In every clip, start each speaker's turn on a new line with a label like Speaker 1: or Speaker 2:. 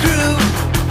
Speaker 1: through.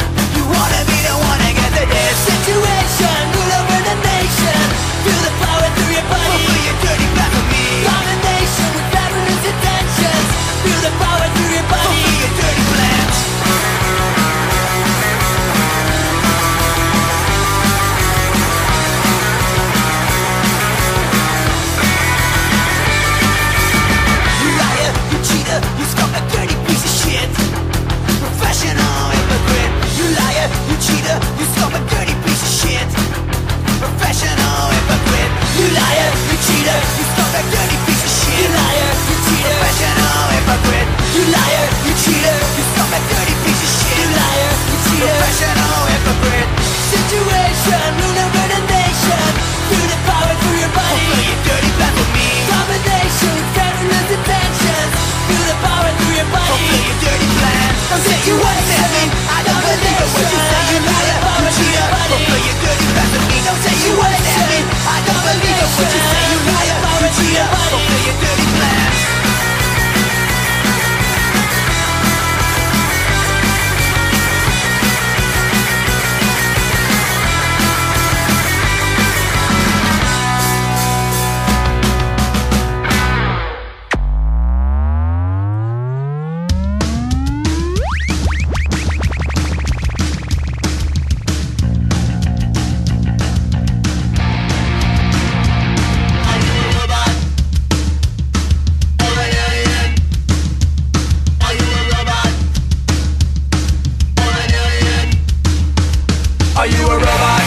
Speaker 2: you a robot?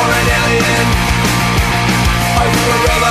Speaker 2: Or an alien? Are you a robot?